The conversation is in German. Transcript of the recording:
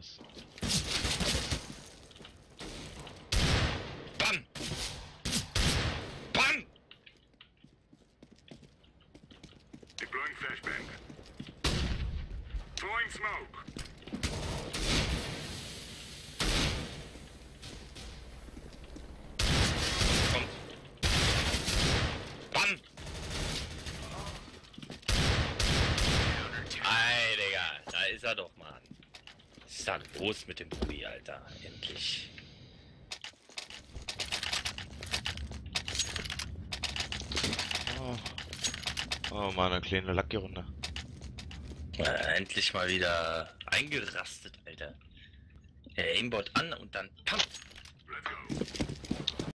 aus. Bam! Bam! Deploying flashbang. Throwing smoke. Komm. Bam! Ey, Digga, da ist er doch, Mann. Ist da los mit dem Bui, Alter? Endlich. Oh, oh Mann, eine kleine Lucky-Runde. Äh, endlich mal wieder eingerastet, Alter. Der Aimbot an und dann Pam!